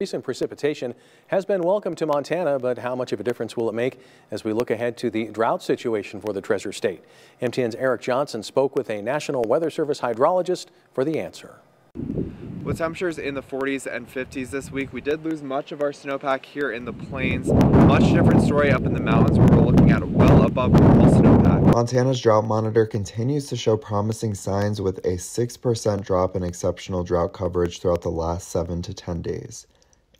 Recent precipitation has been welcome to Montana, but how much of a difference will it make as we look ahead to the drought situation for the Treasure State? MTN's Eric Johnson spoke with a National Weather Service hydrologist for the answer. With temperatures in the 40s and 50s this week, we did lose much of our snowpack here in the plains. Much different story up in the mountains where we're looking at well above normal snowpack. Montana's drought monitor continues to show promising signs with a 6% drop in exceptional drought coverage throughout the last 7 to 10 days.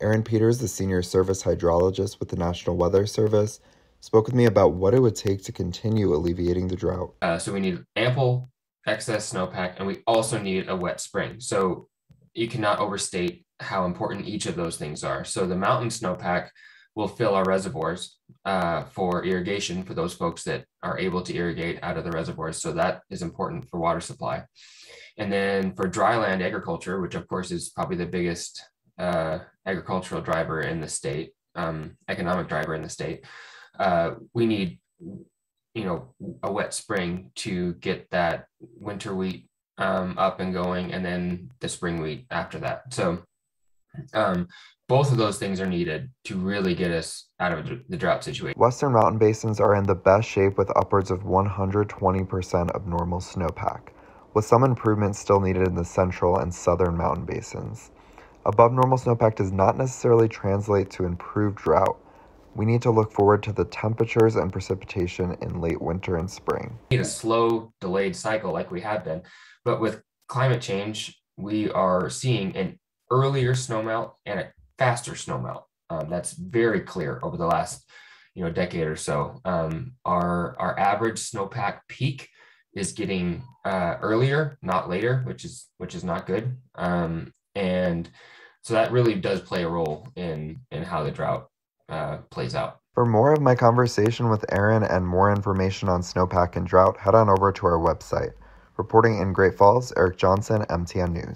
Aaron Peters, the senior service hydrologist with the National Weather Service, spoke with me about what it would take to continue alleviating the drought. Uh, so we need ample excess snowpack and we also need a wet spring. So you cannot overstate how important each of those things are. So the mountain snowpack will fill our reservoirs uh, for irrigation for those folks that are able to irrigate out of the reservoirs. So that is important for water supply. And then for dryland agriculture, which of course is probably the biggest uh, agricultural driver in the state, um, economic driver in the state, uh, we need, you know, a wet spring to get that winter wheat um, up and going, and then the spring wheat after that. So um, both of those things are needed to really get us out of the drought situation. Western mountain basins are in the best shape with upwards of 120% of normal snowpack, with some improvements still needed in the central and southern mountain basins. Above normal snowpack does not necessarily translate to improved drought. We need to look forward to the temperatures and precipitation in late winter and spring. We need a slow, delayed cycle like we have been. But with climate change, we are seeing an earlier snowmelt and a faster snowmelt. Um, that's very clear over the last you know decade or so. Um, our our average snowpack peak is getting uh, earlier, not later, which is which is not good. Um, and so that really does play a role in in how the drought uh, plays out. For more of my conversation with Aaron and more information on snowpack and drought, head on over to our website. Reporting in Great Falls, Eric Johnson, MTN News.